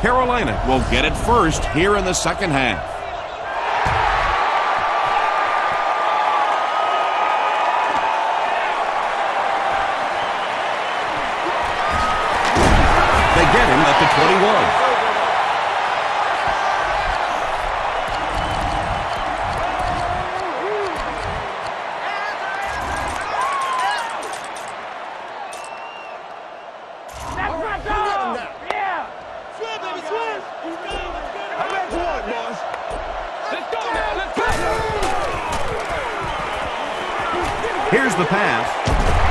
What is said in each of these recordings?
Carolina will get it first here in the second half. They get him at the 21. Here's the pass.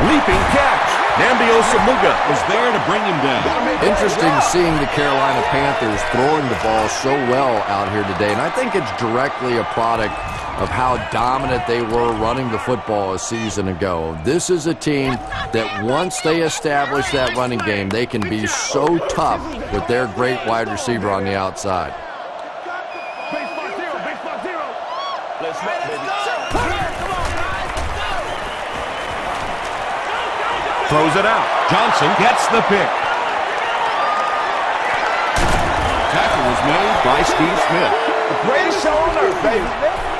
Leaping catch. Nnamdi Asomugha was there to bring him down. Interesting seeing the Carolina Panthers throwing the ball so well out here today, and I think it's directly a product of how dominant they were running the football a season ago. This is a team that once they establish that running game, they can be so tough with their great wide receiver on the outside. Throws it out. Johnson gets the pick. Tackle was made by Steve Smith. On earth, baby.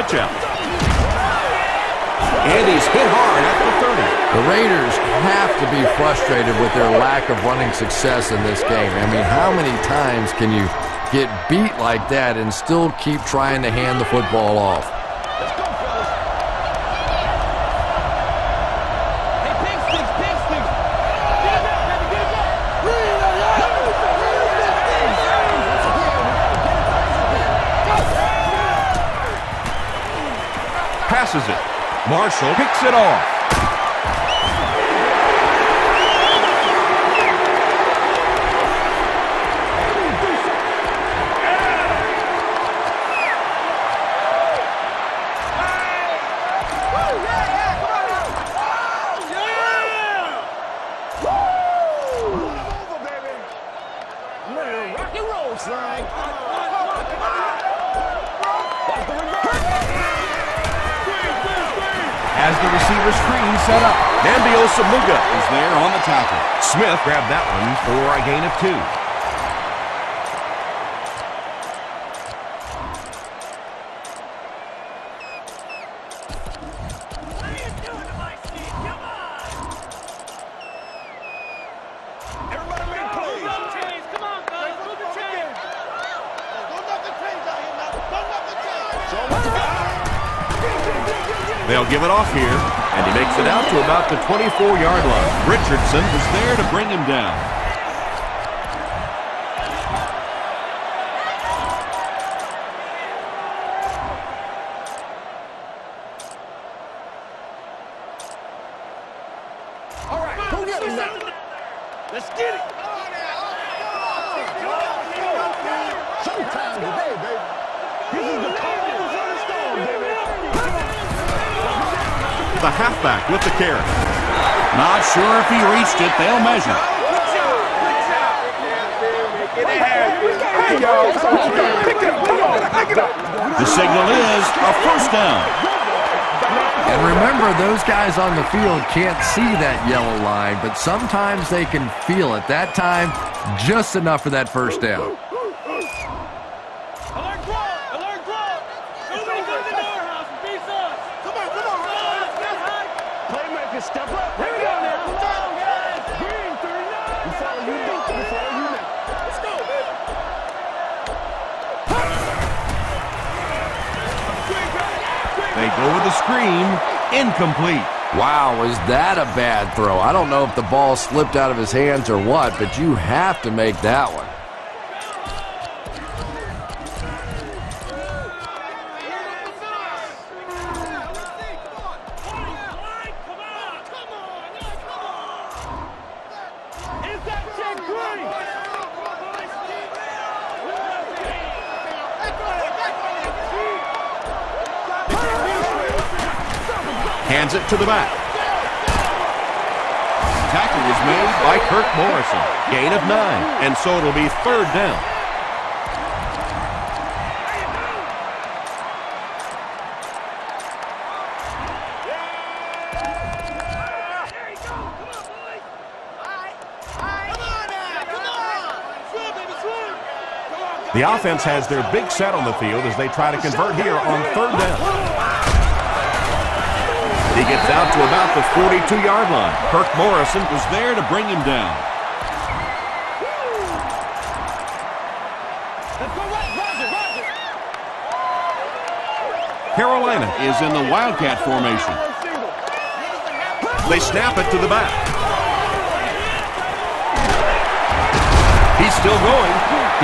Pitch out. And he's hit hard at the 30. The Raiders have to be frustrated with their lack of running success in this game. I mean, how many times can you get beat like that and still keep trying to hand the football off? Passes it. Marshall picks it off. Set up, is there on the tackle. Smith grabbed that one for a gain of two. They'll give it off here, and he makes it out to about the 24-yard line. Richardson is there to bring him down. Let's get it! Showtime today, baby! This is the halfback with the carry. Not sure if he reached it. They'll measure. The signal is a first down. And remember, those guys on the field can't see that yellow line, but sometimes they can feel it. That time, just enough for that first down. They go with the screen. Incomplete. Wow, was that a bad throw? I don't know if the ball slipped out of his hands or what, but you have to make that one. Hands it to the back. Tackle was made by Kirk Morrison. Gain of nine, and so it'll be third down. The offense has their big set on the field as they try to convert here on third down. He gets out to about the 42-yard line. Kirk Morrison was there to bring him down. Carolina is in the Wildcat formation. They snap it to the back. He's still going.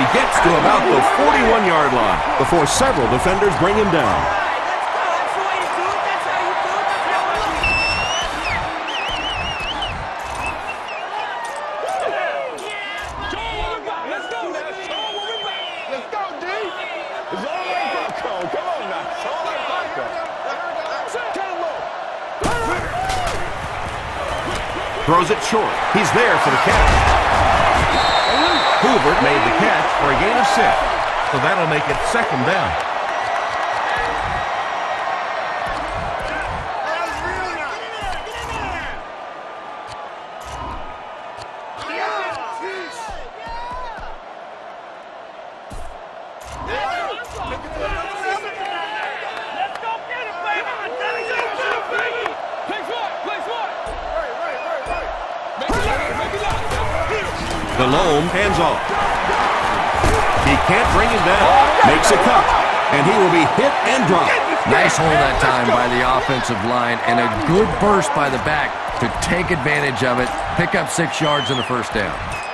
He gets to about the 41-yard line before several defenders bring him down. Throws it short. He's there for the catch. Hubert made the catch for a gain of six. So that'll make it second down. Delhomme hands off. He can't bring him down. Makes a cut. And he will be hit and dropped. Nice hold that time by the offensive line and a good burst by the back to take advantage of it, pick up six yards and the first down.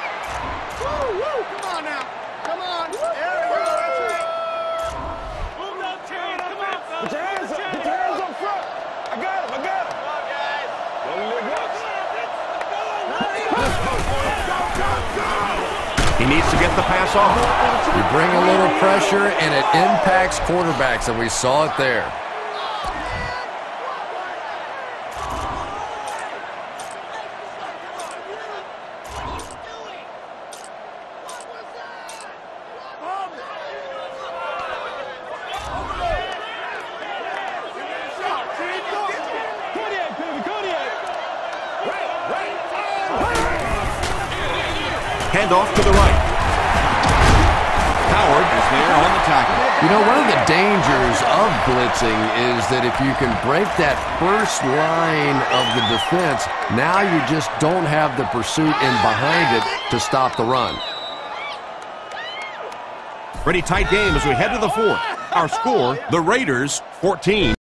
He needs to get the pass off. You bring a little pressure, and it impacts quarterbacks, and we saw it there. Handoff to the right. Howard is there on the tackle. You know, one of the dangers of blitzing is that if you can break that first line of the defense, now you just don't have the pursuit in behind it to stop the run. Pretty tight game as we head to the fourth. Our score, the Raiders 14.